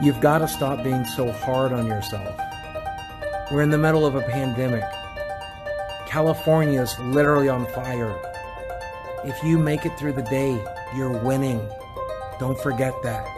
You've got to stop being so hard on yourself. We're in the middle of a pandemic. California is literally on fire. If you make it through the day, you're winning. Don't forget that.